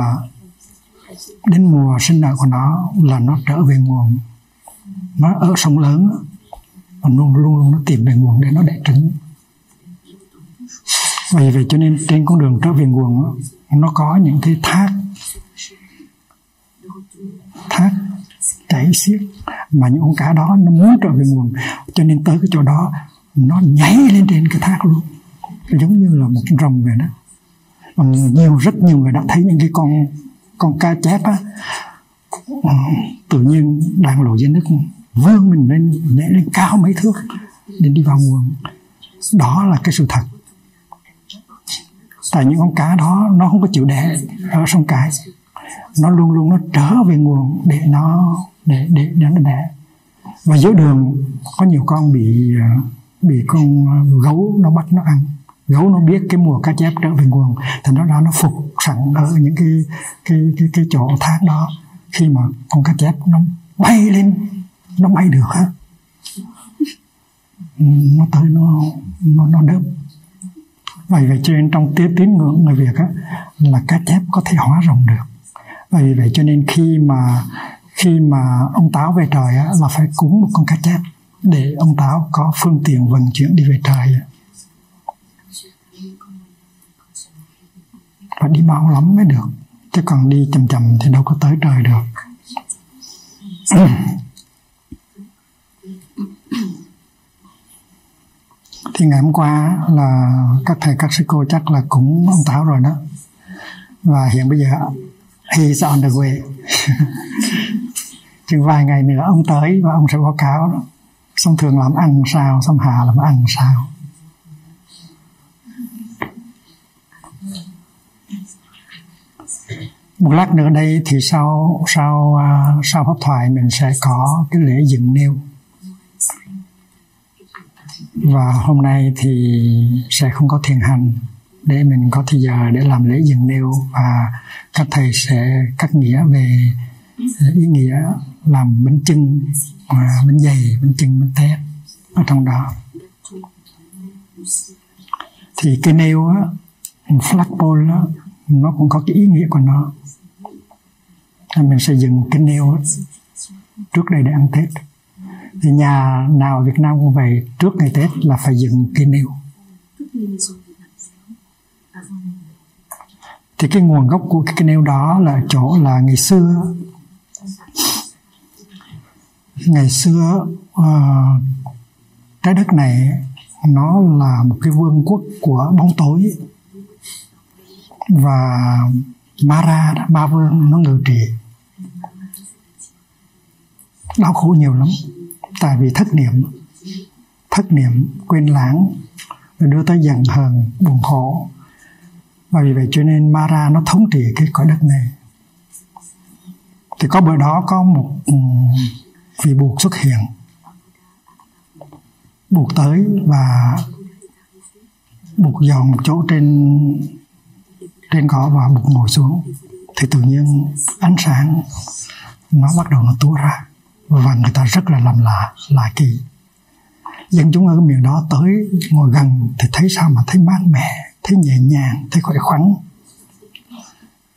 đến mùa sinh nở của nó là nó trở về nguồn. Nó ở sông lớn và luôn luôn luôn nó tìm về nguồn để nó đẻ trứng vì vậy cho nên trên con đường trở về nguồn nó có những cái thác. Thác chảy xiết mà những con cá đó nó muốn trở về nguồn. Cho nên tới cái chỗ đó, nó nhảy lên trên cái thác luôn. Giống như là một con rồng vậy đó. Mà nhiều, rất nhiều người đã thấy những cái con con cá chép á. Tự nhiên đang lộ dưới nước, vươn mình lên, nhảy lên cao mấy thước, để đi vào nguồn. Đó là cái sự thật tại những con cá đó, nó không có chịu đẻ ở sông cái. Nó luôn luôn nó trở về nguồn để nó, để để để nó đẻ. Và dưới đường có nhiều con bị bị con gấu nó bắt nó ăn. Gấu nó biết cái mùa cá chép trở về nguồn thì nó ra nó phục sẵn ở những cái cái cái cái chỗ thác đó. Khi mà con cá chép nó bay lên, nó bay được á. Ừ, nó tới nó nó nó đớp vậy vậy cho nên trong tiếng tín ngưỡng người việt á là cá chép có thể hóa rồng được. Vậy vậy cho nên khi mà khi mà ông táo về trời á, là phải cúng một con cá chép để ông táo có phương tiện vận chuyển đi về trời. Phải đi bao lắm mới được chứ còn đi chậm chậm thì đâu có tới trời được. Thì ngày hôm qua là các thầy các sư cô chắc là cũng ông táo rồi đó. Và hiện bây giờ he's on the way. <laughs> Chừng vài ngày nữa ông tới và ông sẽ báo cáo đó. xong thường làm ăn sao, xong hà làm ăn sao. Một lát nữa đây thì sau sau à, sau pháp thoại mình sẽ có cái lễ dựng nêu và hôm nay thì sẽ không có thiền hành để mình có thời giờ để làm lễ dừng nêu và các thầy sẽ cắt nghĩa về ờ, ý nghĩa làm bánh trưng, à, bánh dày bánh trưng, bánh tét ở trong đó. Thì cái nêu á flagpole á nó cũng có cái ý nghĩa của nó. Mình sẽ dừng cái nêu trước đây để ăn tết thì nhà nào Việt Nam cũng vậy trước ngày Tết là phải dựng cái nêu thì cái nguồn gốc của cái nêu đó là chỗ là ngày xưa. Ngày xưa uh, trái đất này nó là một cái vương quốc của bóng tối. Và Mara ba vương nó ngự trị. Đau khổ nhiều lắm tại vì thất niệm thất niệm, quên lãng và đưa tới giận hờn, buồn khổ. Và vì vậy cho nên Mara nó thống trị cái cõi đất này. Thì có bữa đó có một ừ, vị buộc xuất hiện. Buộc tới và buộc dọn một chỗ trên trên cỏ và buộc ngồi xuống. Thì tự nhiên ánh sáng nó bắt đầu nó tua ra và người ta rất là làm lạ lạ kỳ. Dân chúng ở cái miền đó tới ngồi gần thì thấy sao mà thấy mát mẻ thấy nhẹ nhàng thấy khỏe khoắn.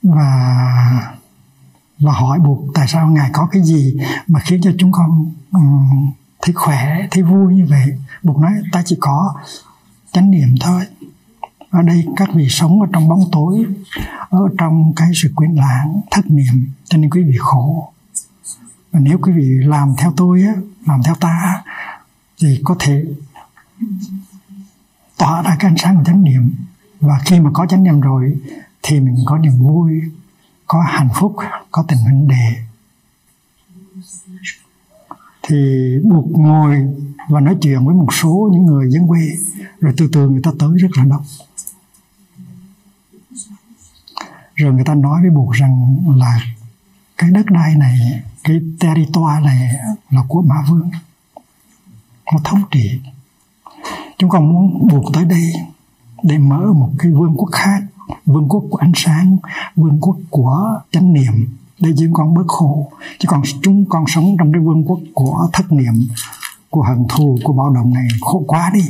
Và và hỏi buộc tại sao ngài có cái gì mà khiến cho chúng con um, thấy khỏe thấy vui như vậy. Buộc nói ta chỉ có chánh niệm thôi. Ở đây các vị sống ở trong bóng tối ở trong cái sự quyến lãng thất niệm cho nên quý vị khổ và nếu quý vị làm theo tôi á, làm theo ta thì có thể tỏa ra cái ánh sáng của chánh niệm. Và khi mà có chánh niệm rồi, thì mình có niềm vui, có hạnh phúc, có tình huynh đệ. Thì buộc ngồi và nói chuyện với một số những người dân quê, rồi từ từ người ta tới rất là đông. Rồi người ta nói với buộc rằng là cái đất đai này cái territoire này là của mã vương. Nó thống trị. Chúng con muốn buộc tới đây để mở một cái vương quốc khác, vương quốc của ánh sáng, vương quốc của chánh niệm để chúng con bớt khổ. Chứ còn chúng con sống trong cái vương quốc của thất niệm, của hận thù, của bạo động này khổ quá đi.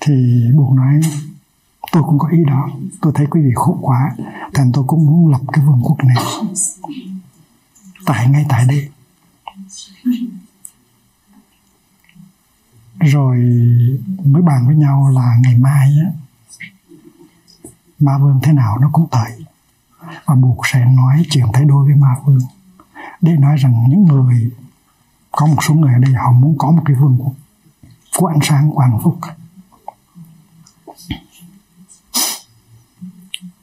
Thì buộc nói tôi cũng có ý đó. Tôi thấy quý vị khổ quá. Thành tôi cũng muốn lập cái vương quốc này. Tại ngay tại đây. Rồi, mới bàn với nhau là ngày mai á, ma vương thế nào nó cũng tới. Và buộc sẽ nói chuyện thay đôi với ma vương. Để nói rằng những người, có một số người ở đây họ muốn có một cái vương quốc. Của ánh sáng của hạnh phúc.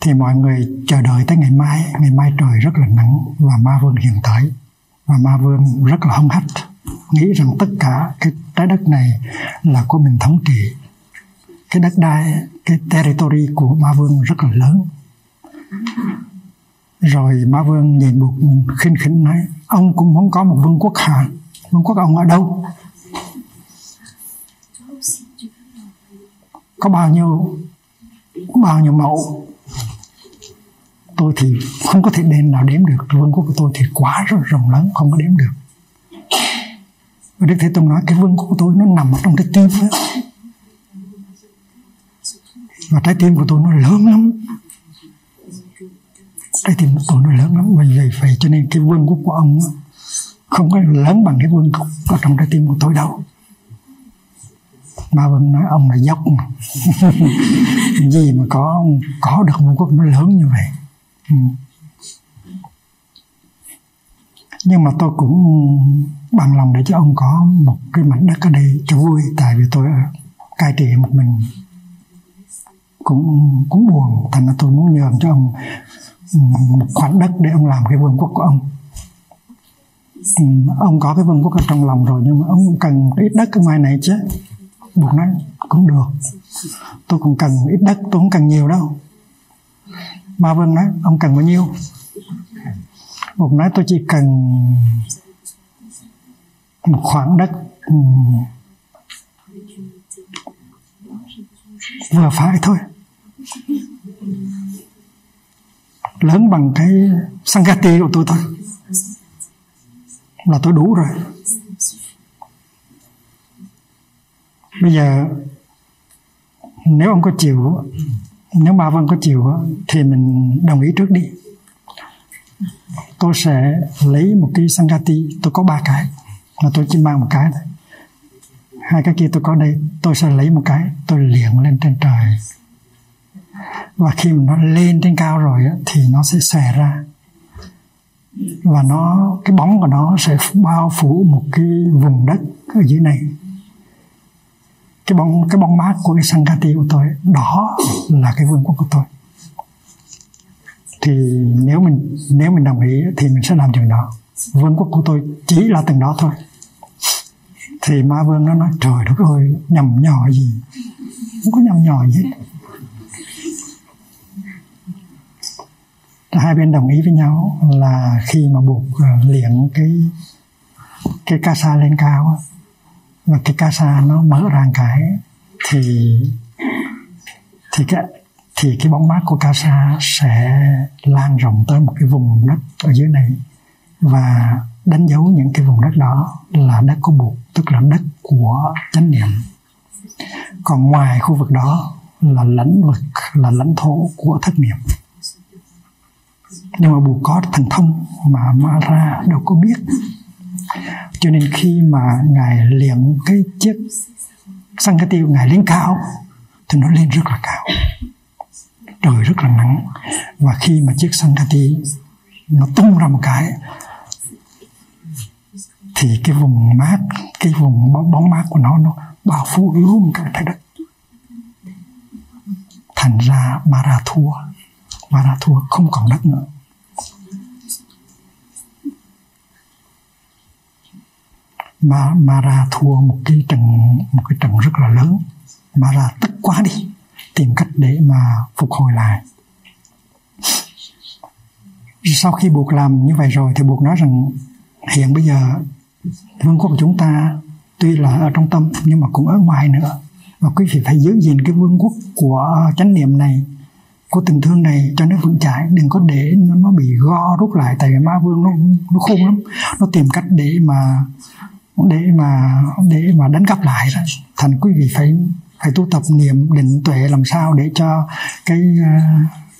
Thì mọi người chờ đợi tới ngày mai. Ngày mai trời rất là nắng và ma vương hiện tại. Và ma vương rất là hung hách. Nghĩ rằng tất cả cái trái đất này là của mình thống trị. Cái đất đai, cái territory của ma vương rất là lớn. Rồi ma vương nhìn buộc khinh khinh nói, ông cũng muốn có một vương quốc hả? Vương quốc ông ở đâu? Có bao nhiêu bao nhiêu mẫu? Tôi thì không có thể đền nào đếm được. Vương quốc của tôi thì quá rất rộng lớn không có đếm được. Và Đức Thế Tôn nói cái vương quốc của tôi nó nằm ở trong trái tim đó. và trái tim của tôi nó lớn lắm. Trái tim của tôi nó lớn lắm. Vì vậy phải cho nên cái vương quốc của ông không có lớn bằng cái vương quốc ở trong trái tim của tôi đâu. Ba vân nói ông là dốc <laughs> gì mà có có được vương quốc nó lớn như vậy? Ừ. nhưng mà tôi cũng bằng lòng để cho ông có một cái mảnh đất ở đây cho vui tại vì tôi cai trị một mình. Cũng cũng buồn thành ra tôi muốn nhường cho ông một khoảnh đất để ông làm cái vương quốc của ông. Ừ, ông có cái vương quốc ở trong lòng rồi nhưng mà ông cần ít đất ở ngoài này chứ. Buộc nói cũng được. Tôi cũng cần ít đất tôi không cần nhiều đâu ba vân nói, ông cần bao nhiêu? Một nói, tôi chỉ cần một khoảng đất. Ừ. Vừa phải thôi. Lớn bằng cái sangati của tôi thôi. Là tôi đủ rồi. Bây giờ, nếu ông có chịu nếu bà Vân có chịu thì mình đồng ý trước đi. Tôi sẽ lấy một cái sangati, tôi có ba cái mà tôi chỉ mang một cái thôi. Hai cái kia tôi có đây, tôi sẽ lấy một cái, tôi liền lên trên trời. Và khi mà nó lên trên cao rồi thì nó sẽ xòe ra. Và nó, cái bóng của nó sẽ bao phủ một cái vùng đất ở dưới này cái bóng cái bóng mát của cái sangati của tôi, đó là cái vương quốc của tôi. Thì nếu mình nếu mình đồng ý thì mình sẽ làm chuyện đó. Vương quốc của tôi chỉ là từng đó thôi. Thì ma vương nó nói, trời đất ơi, nhầm nhỏ gì? Không có nhầm nhỏ gì hết. Hai bên đồng ý với nhau là khi mà buộc ờ, liền liệng cái cái ca sa lên cao cái ca sa nó mở ra cái thì thì cái thì cái bóng mát của ca sa sẽ lan rộng tới một cái vùng đất ở dưới này. Và đánh dấu những cái vùng đất đó là đất của buộc, tức là đất của chánh niệm. Còn ngoài khu vực đó là lãnh vực, là lãnh thổ của thất niệm. Nhưng mà buộc có thần thông mà ma ra đâu có biết cho nên khi mà ngài liệm cái chiếc xăng cái tiêu ngài lên cao, thì nó lên rất là cao. Trời rất là nắng. Và khi mà chiếc xăng cái tiêu nó tung ra một cái, thì cái vùng mát, cái vùng bóng mát của nó nó bao phủ luôn cả trái đất. Thành ra Mara thua Mara thua không còn đất nữa. Mà Mara thua một cái trận một cái trận rất là lớn. Mara tức quá đi tìm cách để mà phục hồi lại. Sau khi buộc làm như vậy rồi thì buộc nói rằng hiện bây giờ vương quốc của chúng ta tuy là ở trong tâm nhưng mà cũng ở ngoài nữa. Và quý vị phải giữ gìn cái vương quốc của chánh niệm này của tình thương này cho nó vững chãi. Đừng có để nó, nó bị go rút lại tại vì ma vương nó nó khôn lắm. Nó tìm cách để mà để mà để mà đánh cắp lại đó. Thành quý vị phải phải tu tập niệm định tuệ làm sao để cho cái ờ,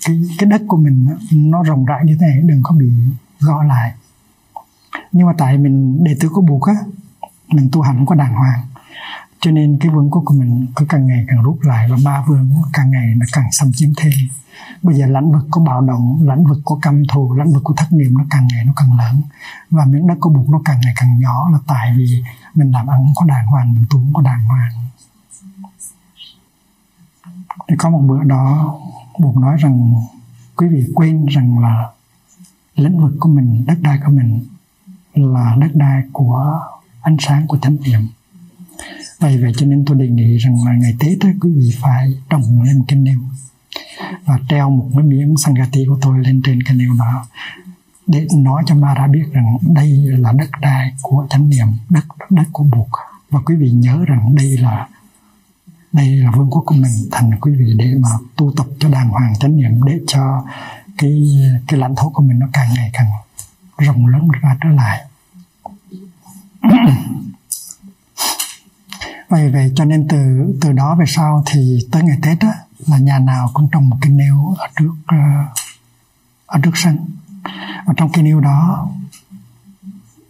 cái cái đất của mình nó rộng rãi như thế này, đừng có bị gõ lại. Nhưng mà tại mình, đệ tử của buộc á, mình tu hành không có đàng hoàng, cho nên cái vương quốc của mình cứ càng ngày càng rút lại và ma vương càng ngày nó càng xâm chiếm thêm bây giờ lãnh vực của bạo động lãnh vực của căm thù lãnh vực của thất niệm nó càng ngày nó càng lớn. Và miếng đất của bụng nó càng ngày càng nhỏ là tại vì mình làm ăn có đàng hoàng mình tu có đàng hoàng. Thì có một bữa đó buộc nói rằng quý vị quên rằng là lĩnh vực của mình đất đai của mình là đất đai của ánh sáng của thánh niệm. Vậy vậy cho nên tôi đề nghị rằng là ngày tết đó, quý vị phải trồng lên một cái nêu và treo một cái miếng sangati của tôi lên trên cái nêu đó. Để nói cho Mara biết rằng đây là đất đai của chánh niệm, đất đất của buộc. Và quý vị nhớ rằng đây là đây là vương quốc của mình. Thành quý vị để mà tu tập cho đàng hoàng chánh niệm, để cho cái cái lãnh thổ của mình nó càng ngày càng rộng lớn ra trở lại. Vậy vậy cho nên từ từ đó về sau thì tới ngày tết á là nhà nào cũng trồng một cái nêu ở trước ờ, ở trước sân. Và trong cái nêu đó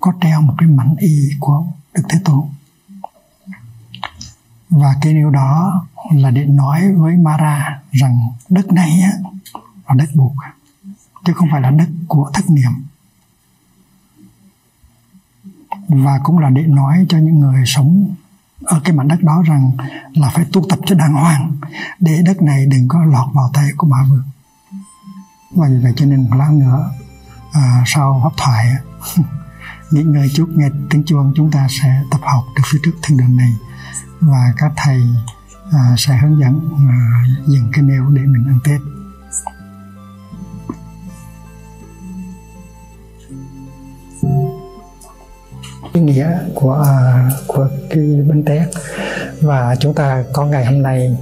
có treo một cái mảnh y của đức thế tôn. Và cái nêu đó là để nói với Mara rằng đất này á, là đất buộc, chứ không phải là đất của thất niệm. Và cũng là để nói cho những người sống ở cái mảnh đất đó rằng là phải tu tập cho đàng hoàng để đất này đừng có lọt vào tay của ma vương. Và vì vậy cho nên một lát nữa à, sau pháp thoại <laughs> nghỉ ngơi chút nghe tiếng chuông chúng ta sẽ tập học được phía trước thiên đường này. Và các thầy à, sẽ hướng dẫn à, dừng cái nêu để mình ăn tết. ý nghĩa của à, của cái bánh tét và chúng ta có ngày hôm nay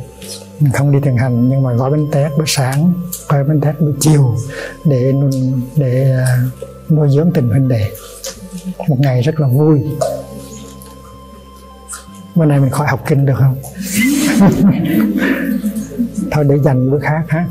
không đi thiền hành, nhưng mà gói bánh tét buổi sáng gói bánh tét buổi chiều để để à, nuôi dưỡng tình huynh đệ. Một ngày rất là vui. Bữa nay mình khỏi học kinh được không? <laughs> Thôi để dành bữa khác ha.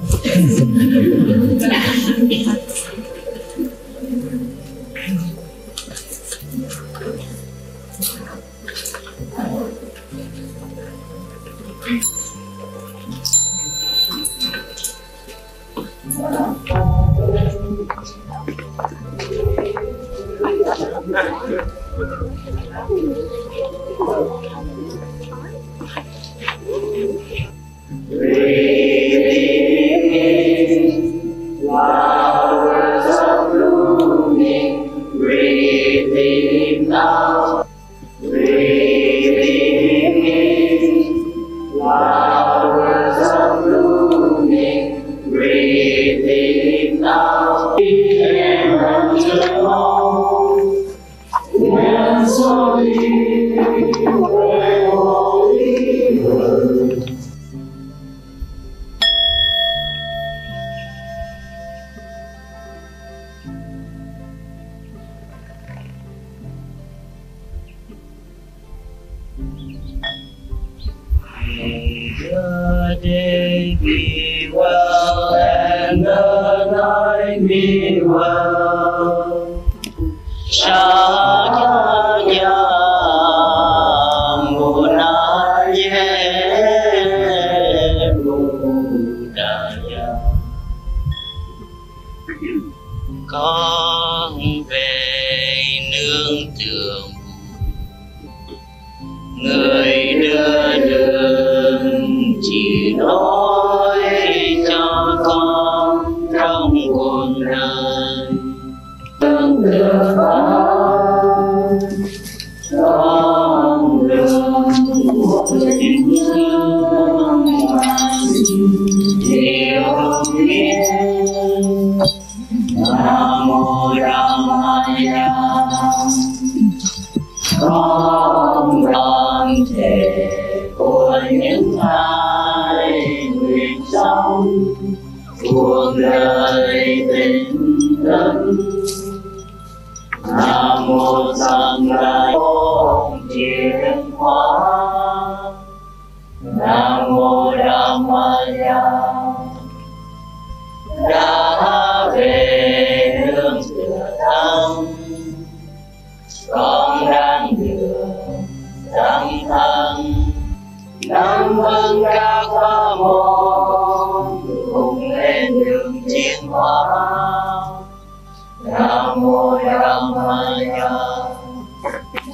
何妨？当仁不让。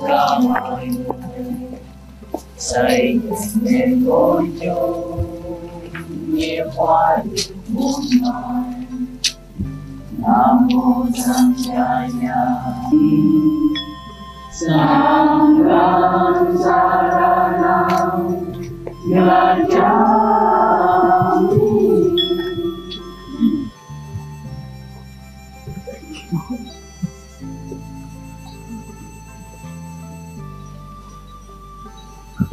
ra mọi người xây nên ngôi chùa nghiệp hoa được muôn loài nam mô tham gia nhà Sangha Saranam Gacchami